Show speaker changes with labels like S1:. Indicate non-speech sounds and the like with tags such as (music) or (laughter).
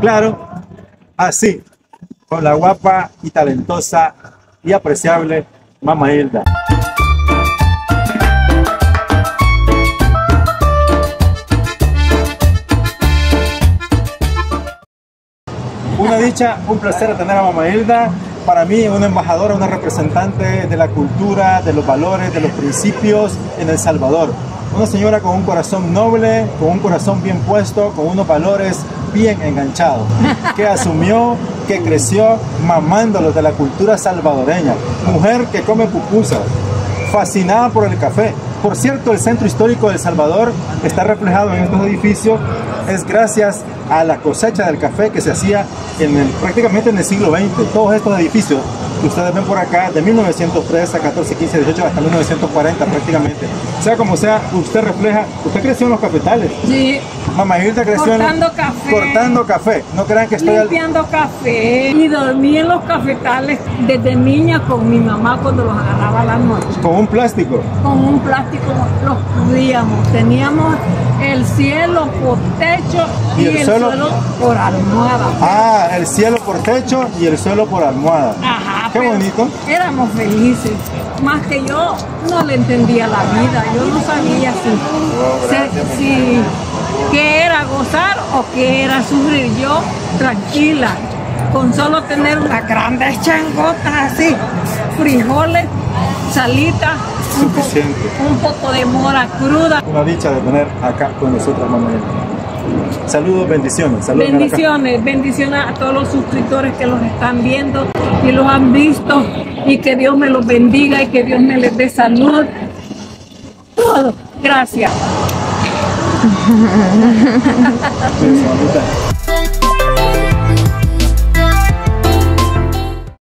S1: claro, así, con la guapa y talentosa y apreciable Mama Hilda. Una dicha, un placer tener a Mama Hilda. Para mí, una embajadora, una representante de la cultura, de los valores, de los principios en El Salvador. Una señora con un corazón noble, con un corazón bien puesto, con unos valores bien enganchados, (laughs) que asumió, que creció mamándolos de la cultura salvadoreña. Mujer que come pupusas, fascinada por el café. Por cierto, el centro histórico de El Salvador está reflejado en estos edificios. Es gracias a la cosecha del café que se hacía en el, prácticamente en el siglo XX. Todos estos edificios que ustedes ven por acá, de 1903 a 14, 15, 18 hasta 1940 prácticamente. Sea como sea, usted refleja, usted creció en los cafetales.
S2: Sí.
S1: Mamá Hilda creció
S2: cortando
S1: en
S2: café.
S1: cortando café. No crean que estoy al-
S2: Limpiando café. Y dormí en los cafetales desde niña con mi mamá cuando los agarraba a la noche.
S1: con un plástico.
S2: Con un plástico los cubríamos. Teníamos el cielo por techo
S1: ¿Y
S2: y,
S1: el
S2: el,
S1: suelo?
S2: suelo? por almohada.
S1: Ah, el cielo por techo y el suelo por almohada.
S2: Ajá,
S1: Qué bonito.
S2: Éramos felices. Más que yo no le entendía la vida. Yo no sabía si, si, si- qué era gozar o qué era sufrir. Yo tranquila, con solo tener unas grandes changotas así, frijoles, salitas, un, po-
S1: Suficiente.
S2: un poco de mora cruda.
S1: Una dicha de tener acá con nosotros, mamá. Saludos, bendiciones. Saludos la ca-
S2: Bendiciones, bendiciones a todos los suscriptores que los están viendo y los han visto y que Dios me los bendiga y que Dios me les dé salud. Todo. Gracias. (laughs)